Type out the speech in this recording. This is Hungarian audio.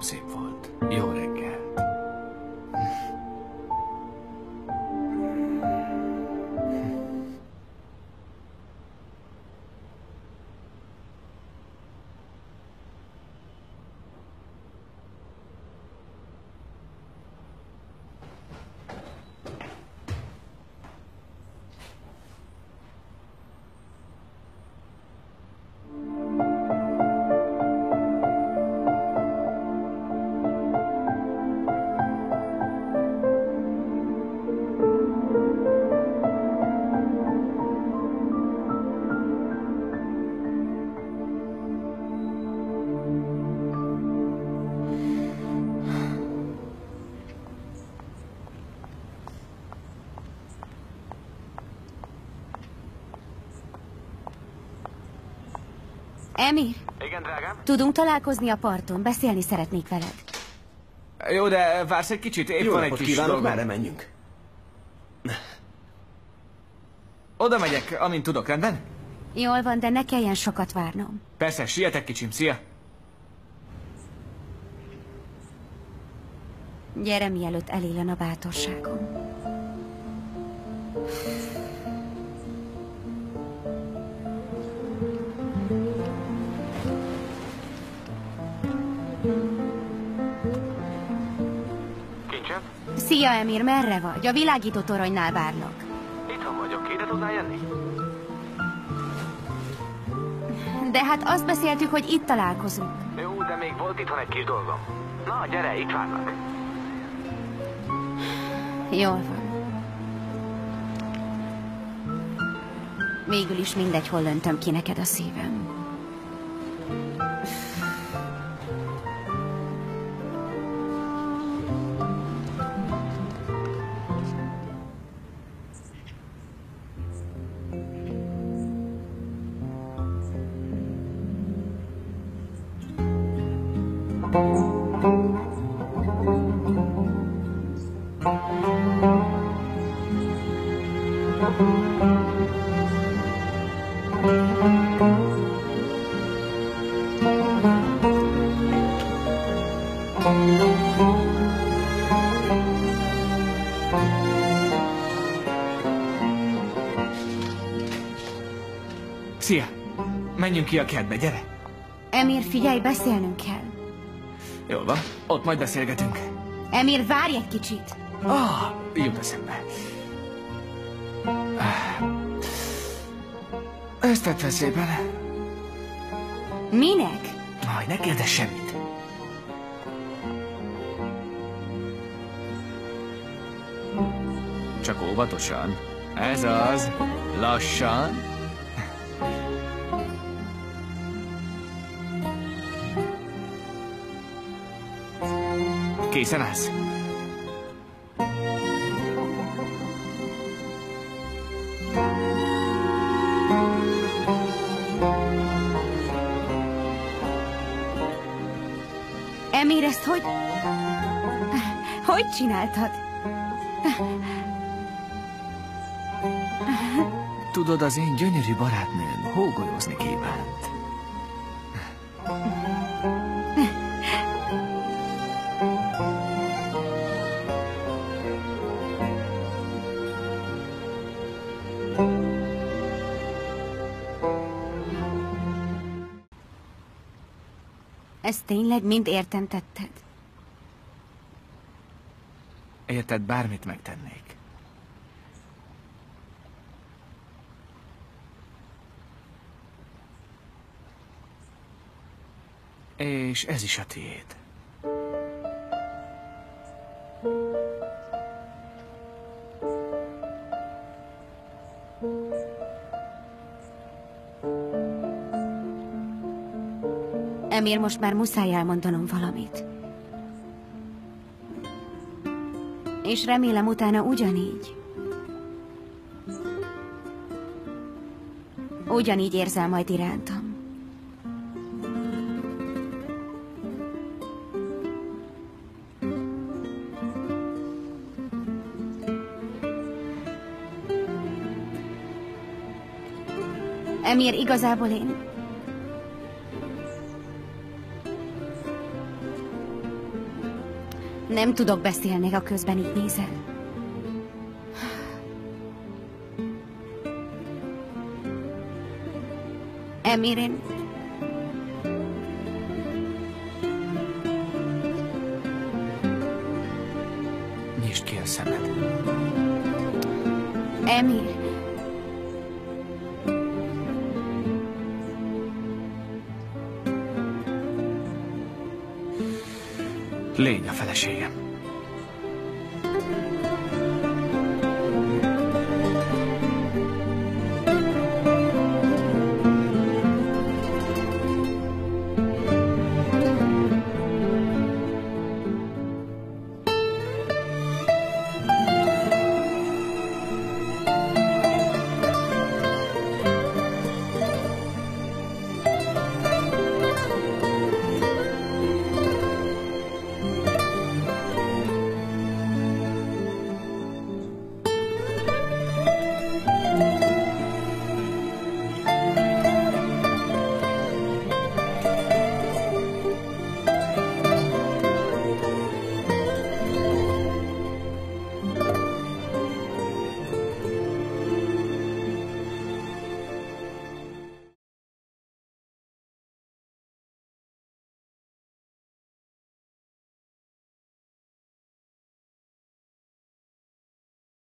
absehen wollt. Emir, Igen, drágám? tudunk találkozni a parton? Beszélni szeretnék veled. Jó, de vársz egy kicsit, épp Jó van egy kis kívánok, dolgom. merre menjünk? Oda megyek, amint tudok, rendben? Jól van, de ne kelljen sokat várnom. Persze, sietek kicsim, szia! Gyere, mielőtt elélen a bátorságom. Szia, Emir, merre vagy? A világító toronynál várlak. Itthon vagyok, ide tudnál jönni? De hát azt beszéltük, hogy itt találkozunk. Jó, de még volt itthon egy kis dolgom. Na, gyere, itt várnak. Jól van. Végül is mindegy, hol öntöm ki neked a szívem. Szia! Menjünk ki a kertbe, gyere! Emir, figyelj, beszélnünk kell. Jól van, ott majd beszélgetünk. Emir, várj egy kicsit. Ah, jut eszembe. Ezt tett fel szépen. Minek? Aj, ne kérdezz semmit. Csak óvatosan. Ez az. Lassan. Készen állsz? Emir, ezt hogy... Hogy csináltad? Tudod, az én gyönyörű barátnőm hógolyozni kívánt. Ezt tényleg mind értem tetted? Érted, bármit megtennék. És ez is a tiéd. Emir, most már muszáj elmondanom valamit. És remélem utána ugyanígy. Ugyanígy érzel majd irántam. Emir, igazából én... Nem tudok beszélni, ha közben így nézel. Emir, én... Nyisd ki a szemed. Emir... 累你就翻来训练